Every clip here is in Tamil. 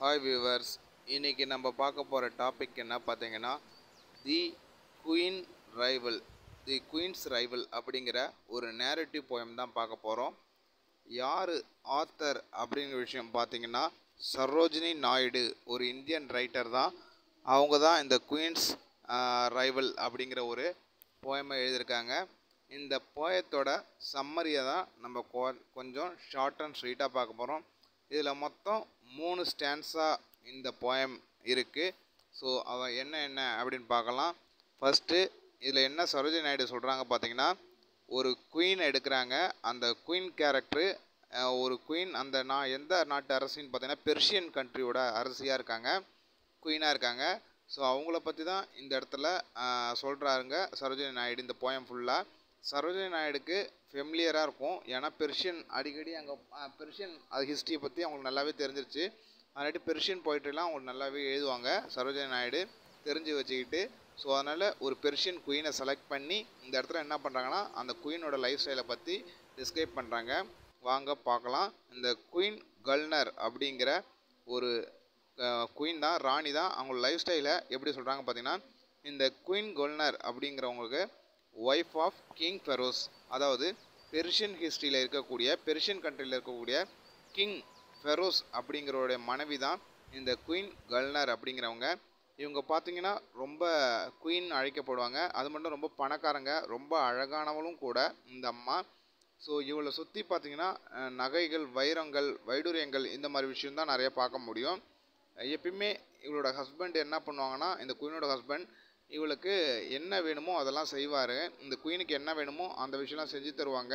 ஹாய் வியூவர்ஸ் இன்றைக்கி நம்ம பார்க்க போகிற டாபிக் என்ன பார்த்தீங்கன்னா the queen rival the queen's rival அப்படிங்கிற ஒரு நேரட்டிவ் போயம் தான் பார்க்க போகிறோம் யார் ஆத்தர் அப்படிங்கிற விஷயம் பார்த்தீங்கன்னா சரோஜினி நாயுடு ஒரு இந்தியன் ரைட்டர் தான். அவங்க தான் இந்த குயின்ஸ் ரைவல் அப்படிங்கிற ஒரு போயமை எழுதியிருக்காங்க. இந்த போயத்தோட சம்மரியை தான் நம்ம கொ- கொஞ்சம் ஷார்ட் அண்ட் ஸ்வீட்டாக பார்க்க போகிறோம் இதில் மொத்தம் மூணு ஸ்டான்ஸாக இந்த போயம் இருக்குது ஸோ அவன் என்ன என்ன அப்படின்னு பார்க்கலாம். ஃபஸ்ட்டு இதில் என்ன சரோஜினி நாயுடு சொல்கிறாங்க பார்த்தீங்கன்னா ஒரு குயின் எடுக்கிறாங்க. அந்த குயின் கேரக்டரு ஒரு குயின் அந்த நான் எந்த நாட்டு அரசின்னு பார்த்தீங்கன்னா பெர்ஷியன் கண்ட்ரியோட அரசியாக இருக்காங்க. குயினாக இருக்காங்க. ஸோ அவங்கள பற்றி தான் இந்த இடத்துல சொல்கிறாருங்க சரோஜினி நாயுடு இந்த போயம் ஃபுல்லாக சரோஜினி நாயுடுக்கு ஃபெமிலியராக இருக்கும். ஏன்னா பெர்ஷியன் அடிக்கடி அங்கே பெர்ஷியன் அது ஹிஸ்ட்ரியை பற்றி அவங்களுக்கு நல்லாவே தெரிஞ்சிருச்சு. அதனாட்டி பெர்ஷியன் போய்ட்டுலாம் அவங்களுக்கு நல்லாவே எழுதுவாங்க. சரோஜினி நாயுடு தெரிஞ்சு வச்சுக்கிட்டு. ஸோ அதனால் ஒரு பெர்ஷியன் குயினை செலக்ட் பண்ணி இந்த இடத்துல என்ன பண்ணுறாங்கன்னா அந்த குயினோட லைஃப் ஸ்டைலை பற்றி டிஸ்கிரைப் பண்ணுறாங்க வாங்க பார்க்கலாம். இந்த குயின் கல்னர் அப்படிங்கிற ஒரு குயின் தான் ராணி தான். அவங்க லைஃப் ஸ்டைலை எப்படி சொல்கிறாங்க பார்த்தீங்கன்னா இந்த குயின் கொல்னர் அப்படிங்கிறவங்களுக்கு ஒய்ஃப் ஆஃப் கிங் ஃபெரோஸ் அதாவது பெர்ஷியன் ஹிஸ்ட்ரியில் இருக்கக்கூடிய பெர்ஷியன் கண்ட்ரியில் இருக்கக்கூடிய கிங் ஃபெரோஸ் அப்படிங்கிறவருடைய மனைவி தான் இந்த குயின் கல்னர் அப்படிங்கிறவங்க. இவங்க பார்த்தீங்கன்னா ரொம்ப குயின் அழைக்கப்படுவாங்க. அது மட்டும் ரொம்ப பணக்காரங்க ரொம்ப அழகானவளும் கூட இந்த அம்மா. ஸோ இவளை சுற்றி பார்த்தீங்கன்னா நகைகள் வைரங்கள் வைடூரியங்கள் இந்த மாதிரி விஷயம் தான் நிறைய பார்க்க முடியும். எப்பயுமே இவளோட ஹஸ்பண்ட் என்ன பண்ணுவாங்கன்னா இந்த குயினோட ஹஸ்பண்ட் இவளுக்கு என்ன வேணுமோ அதெல்லாம் செய்வார். இந்த குயினுக்கு என்ன வேணுமோ அந்த விஷயம்லாம் செஞ்சு தருவாங்க.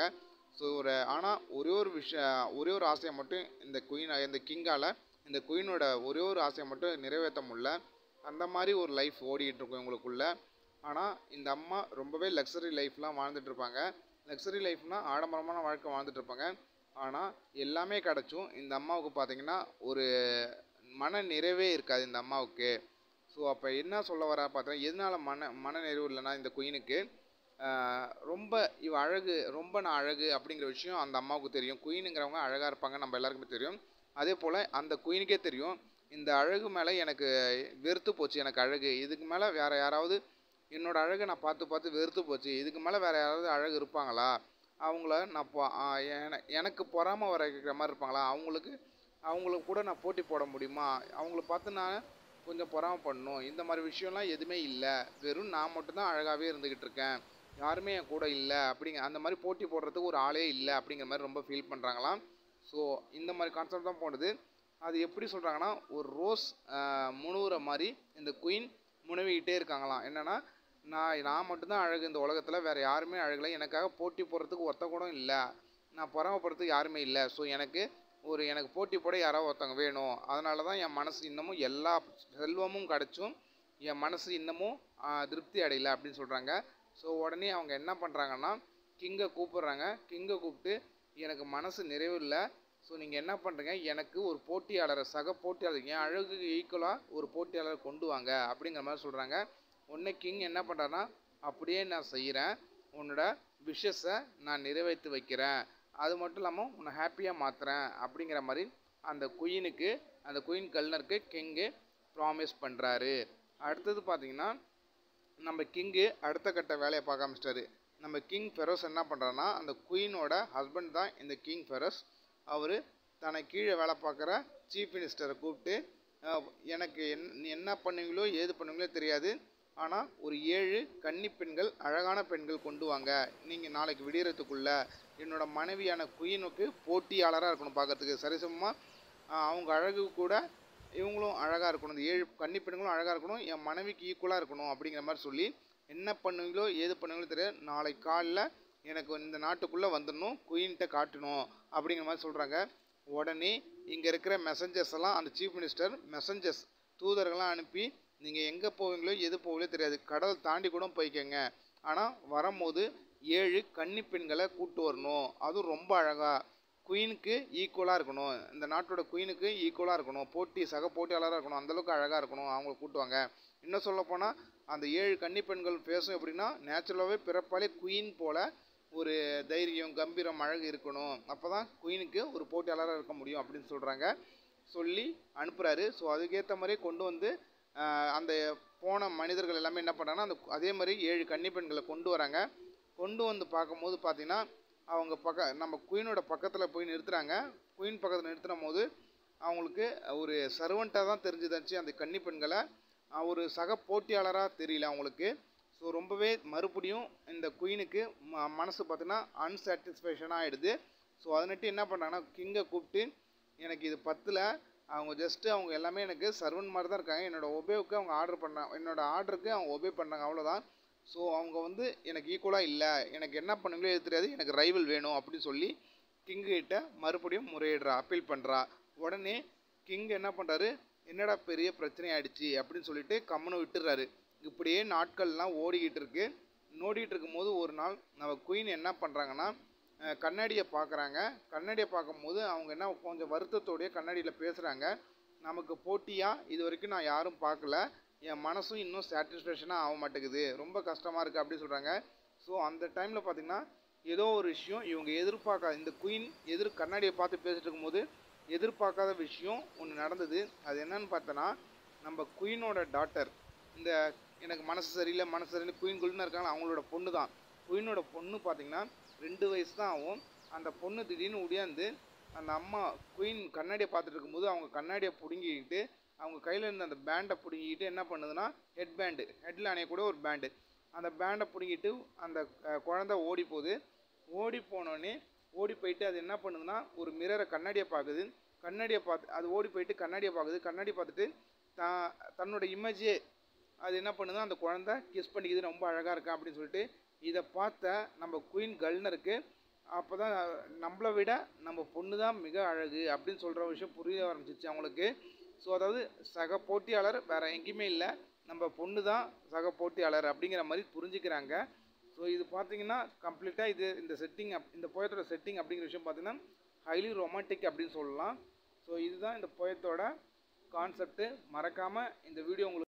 ஸோ ஒரு ஆனால் ஒரே ஒரு விஷய ஒரே ஒரு ஆசையை மட்டும் இந்த குயின் இந்த கிங்கால் இந்த குயினோட ஒரே ஒரு ஆசையை மட்டும் நிறைவேற்ற முடியல. அந்த மாதிரி ஒரு லைஃப் ஓடிக்கிட்டு இருக்கும் இவங்களுக்குள்ள. ஆனால் இந்த அம்மா ரொம்பவே லக்ஸரி லைஃப்லாம் வாழ்ந்துட்டுருப்பாங்க லக்ஸரி லைஃப்னால் ஆடம்பரமான வாழ்க்கை வாழ்ந்துட்டுருப்பாங்க ஆனால் எல்லாமே கிடச்சும் இந்த அம்மாவுக்கு பார்த்தீங்கன்னா ஒரு மன நிறைவே இருக்காது இந்த அம்மாவுக்கு. ஸோ அப்போ என்ன சொல்ல வர பார்த்தா எதனால மன மனநிறைவு இல்லைன்னா இந்த குயினுக்கு ரொம்ப இவ அழகு ரொம்ப நான் அழகு அப்படிங்கிற விஷயம் அந்த அம்மாவுக்கு தெரியும். குயினுங்கிறவங்க அழகாக இருப்பாங்க நம்ம எல்லாருக்குமே தெரியும். அதே போல் அந்த குயினுக்கே தெரியும். இந்த அழகு மேலே எனக்கு வெறுத்து போச்சு எனக்கு அழகு. இதுக்கு மேலே வேறு யாராவது என்னோடய அழகை நான் பார்த்து பார்த்து வெறுத்து போச்சு. இதுக்கு மேலே வேறு யாராவது அழகு இருப்பாங்களா? அவங்கள நான் பொ என- எனக்கு பொறாமல் வர வைக்கிற மாதிரி இருப்பாங்களா? அவங்களுக்கு அவங்களுக்கு கூட நான் போட்டி போட முடியுமா? அவங்கள பார்த்து நான் கொஞ்சம் பொறாம பண்ணும் இந்த மாதிரி விஷயம்லாம் எதுவுமே இல்லை. வெறும் நான் மட்டும்தான் அழகாகவே இருந்துக்கிட்டு இருக்கேன். யாருமே என் கூட இல்லை அப்படிங்க அந்த மாதிரி போட்டி போடுறதுக்கு ஒரு ஆளே இல்லை அப்படிங்கிற மாதிரி ரொம்ப ஃபீல் பண்ணுறாங்களாம் ஸோ இந்த மாதிரி கான்செப்ட் தான் போனது. அது எப்படி சொல்கிறாங்கன்னா ஒரு ரோஸ் முணுகிற மாதிரி இந்த குயின் முனவிக்கிட்டே இருக்காங்களாம். என்னென்னா நான் நான் மட்டும்தான் அழகு இந்த உலகத்தில் வேறு யாருமே அழகலை. எனக்காக போட்டி போடுறதுக்கு ஒருத்த கூட இல்லை. நான் பொறாமப்படுறதுக்கு யாருமே இல்லை. ஸோ எனக்கு ஒரு எனக்கு போட்டி போட யாராவது ஒருத்தவங்க வேணும். அதனால தான் என் மனசு இன்னமும் எல்லா செல்வமும் கிடச்சும் என் மனசு இன்னமும் திருப்தி அடையலை அப்படின்னு சொல்கிறாங்க ஸோ உடனே அவங்க என்ன பண்ணுறாங்கன்னா கிங்கை கூப்பிட்றாங்க. கிங்கை கூப்பிட்டு எனக்கு மனசு நிறைவு இல்லை. ஸோ நீங்கள் என்ன பண்ணுறீங்க எனக்கு ஒரு போட்டியாளரை சக போட்டியாளர் என் அழகுக்கு ஈக்குவலாக ஒரு போட்டியாளரை கொண்டு வாங்க அப்படிங்கிற மாதிரி சொல்கிறாங்க உடனே கிங் என்ன பண்ணுறாருன்னா அப்படியே நான் செய்கிறேன் உன்னோட விஷஸை நான் நிறைவேற்றி வைக்கிறேன். அது மட்டும் இல்லாமல் உன்னை ஹாப்பியாக மாற்றுறேன் அப்படிங்கிற மாதிரி அந்த குயினுக்கு அந்த குயின் கல்னருக்கு கிங்கு ப்ராமிஸ் பண்ணுறாரு அடுத்தது பார்த்தீங்கன்னா நம்ம கிங்கு அடுத்த கட்ட வேலையை பார்க்க ஆரம்பிச்சிட்டாரு. நம்ம கிங் ஃபெரோஸ் என்ன பண்ணுறாருன்னா அந்த குயினோட ஹஸ்பண்ட் தான் இந்த கிங் ஃபெரோஸ் அவர் தன்னை கீழே வேலை பார்க்குற சீஃப் மினிஸ்டரை கூப்பிட்டு எனக்கு என் நீ என்ன பண்ணுவீங்களோ ஏது பண்ணுவீங்களோ தெரியாது. ஆனால் ஒரு ஏழு கன்னி பெண்கள் அழகான பெண்கள் கொண்டு வாங்க. நீங்கள் நாளைக்கு விடியறதுக்குள்ளே என்னோடய மனைவியான குயினுக்கு போட்டியாளராக இருக்கணும் பார்க்கறதுக்கு சரிசமமாக அவங்க அழகு கூட இவங்களும் அழகாக இருக்கணும். இந்த ஏழு கன்னி பெண்களும் அழகாக இருக்கணும். என் மனைவிக்கு ஈக்குவலாக இருக்கணும் அப்படிங்கிற மாதிரி சொல்லி என்ன பண்ணுவீங்களோ ஏது பண்ணுவீங்களோ தெரியாது. நாளைக்கு காலைல எனக்கு இந்த நாட்டுக்குள்ளே வந்துடணும். குயின்கிட்ட காட்டணும் அப்படிங்கிற மாதிரி சொல்கிறாங்க உடனே இங்கே இருக்கிற மெசஞ்சர்ஸ் எல்லாம் அந்த சீஃப் மினிஸ்டர் மெசஞ்சர்ஸ் தூதர்கள்லாம் அனுப்பி நீங்கள் எங்கே போவீங்களோ எது போவீங்களோ தெரியாது. கடல் தாண்டி கூட போய்க்கங்க. ஆனால் வரும்போது ஏழு கன்னி பெண்களை கூட்டு வரணும். அதுவும் ரொம்ப அழகாக குயினுக்கு ஈக்குவலாக இருக்கணும். இந்த நாட்டோட குயினுக்கு ஈக்குவலாக இருக்கணும். போட்டி சக போட்டியாளராக இருக்கணும். அந்தளவுக்கு அழகாக இருக்கணும் அவங்கள கூட்டுவாங்க இன்னும் சொல்லப்போனால் அந்த ஏழு கன்னி பெண்கள் பேசும் எப்படின்னா நேச்சுரலாகவே பிறப்பாலே குயின் போல் ஒரு தைரியம் கம்பீரம் அழகு இருக்கணும். அப்போ தான் குயினுக்கு ஒரு போட்டியாளராக இருக்க முடியும் அப்படின்னு சொல்கிறாங்க சொல்லி அனுப்புகிறாரு ஸோ அதுக்கேற்ற மாதிரி கொண்டு வந்து அந்த போன மனிதர்கள் எல்லாமே என்ன பண்ணுறாங்கன்னா அந்த அதே மாதிரி ஏழு கன்னி பெண்களை கொண்டு வராங்க. கொண்டு வந்து பார்க்கும்போது பார்த்திங்கன்னா அவங்க பக்க நம்ம குயினோட பக்கத்தில் போய் நிறுத்துகிறாங்க குயின் பக்கத்தில் நிறுத்தின போது அவங்களுக்கு ஒரு சர்வெண்ட்டாக தான் தெரிஞ்சுதாச்சு அந்த கன்னி பெண்களை. ஒரு சக போட்டியாளராக தெரியல அவங்களுக்கு. ஸோ ரொம்பவே மறுபடியும் இந்த குயினுக்கு ம மனசு பார்த்தீங்கன்னா அன்சாட்டிஸ்ஃபேக்ஷனாக ஆகிடுது ஸோ அதனிட்டு என்ன பண்ணுறாங்கன்னா கிங்கை கூப்பிட்டு எனக்கு இது பத்தில். அவங்க ஜஸ்ட்டு அவங்க எல்லாமே எனக்கு சர்வன் மாதிரி தான் இருக்காங்க. என்னோடய ஒபேவுக்கு அவங்க ஆர்டர் பண்ண என்னோடய ஆர்டருக்கு அவங்க ஒபே பண்ணாங்க அவ்வளோதான் ஸோ அவங்க வந்து எனக்கு ஈக்குவலாக இல்லை. எனக்கு என்ன பண்ணுங்களோ எது தெரியாது. எனக்கு ரைவல் வேணும் அப்படின்னு சொல்லி கிங்கு கிட்ட மறுபடியும் முறையிடுறா அப்பீல் பண்ணுறா உடனே கிங் என்ன பண்ணுறாரு என்னடா பெரிய பிரச்சனை ஆயிடுச்சு அப்படின்னு சொல்லிட்டு கம்மனை விட்டுறாரு இப்படியே நாட்கள்லாம் ஓடிக்கிட்டு இருக்கு. ஓடிக்கிட்டு இருக்கும்போது ஒரு நாள் நம்ம குயின் என்ன பண்ணுறாங்கன்னா கண்ணாடியை பார்க்குறாங்க கண்ணாடியை பார்க்கும்போது அவங்க என்ன கொஞ்சம் வருத்தத்தோடைய கண்ணாடியில் பேசுகிறாங்க நமக்கு போட்டியாக இது வரைக்கும் நான் யாரும் பார்க்கல என் மனசும் இன்னும் சாட்டிஸ்ஃபேக்ஷனாக ஆக மாட்டேங்குது. ரொம்ப கஷ்டமாக இருக்குது அப்படி சொல்கிறாங்க ஸோ அந்த டைமில் பார்த்திங்கன்னா ஏதோ ஒரு விஷயம் இவங்க எதிர்பார்க்காத இந்த குயின் எதிர் கண்ணாடியை பார்த்து பேசிட்டு இருக்கும்போது எதிர்பார்க்காத விஷயம் ஒன்று நடந்தது. அது என்னன்னு பார்த்தோன்னா நம்ம குயினோட டாட்டர் இந்த எனக்கு மனசு சரியில்லை மனசு சரியில்லை குயின் குல்னு இருக்காங்க அவங்களோட பொண்ணு தான் குயினோட பொண்ணு பார்த்தீங்கன்னா ரெண்டு வயசு தான் ஆகும். அந்த பொண்ணு திடீர்னு உடையாந்து அந்த அம்மா குயின் கண்ணாடியை பார்த்துட்டு இருக்கும்போது அவங்க கண்ணாடியை பிடுங்கிக்கிட்டு அவங்க கையில் இருந்த அந்த பேண்டை பிடுங்கிக்கிட்டு என்ன பண்ணுதுன்னா ஹெட் பேண்டு ஹெட்டில் அணையக்கூட ஒரு பேண்டு அந்த பேண்டை பிடுங்கிட்டு அந்த குழந்த குழந்தை ஓடி போகுது ஓடி போனோடனே ஓடி போயிட்டு அது என்ன பண்ணுதுன்னா ஒரு மிரரை கண்ணாடியை பார்க்குது. கண்ணாடியை பார்த்து அது ஓடி போயிட்டு கண்ணாடியை பார்க்குது. கண்ணாடி பார்த்துட்டு தான் தன்னோட இமேஜே அது என்ன பண்ணுது அந்த குழந்தை கிஸ் பண்ணிக்குது ரொம்ப அழகாக இருக்கா அப்படின்னு சொல்லிட்டு இதை பார்த்த நம்ம குயின் கல்னருக்கு அப்போ தான் நம்மளை விட நம்ம பொண்ணு தான் மிக அழகு அப்படின்னு சொல்கிற விஷயம் புரிய ஆரம்பிச்சிச்சு அவங்களுக்கு. ஸோ அதாவது சக போட்டியாளர் வேறு எங்கேயுமே இல்லை. நம்ம பொண்ணு தான் சக போட்டியாளர் அப்படிங்கிற மாதிரி புரிஞ்சுக்கிறாங்க. ஸோ இது பார்த்தீங்கன்னா கம்ப்ளீட்டாக இது இந்த செட்டிங் அப் இந்த போயத்தோட செட்டிங் அப்படிங்கிற விஷயம் பார்த்தீங்கன்னா ஹைலி ரொமான்டிக் அப்படின்னு சொல்லலாம். ஸோ இதுதான் இந்த போயத்தோட கான்செப்ட்டு மறக்காமல் இந்த வீடியோ உங்களுக்கு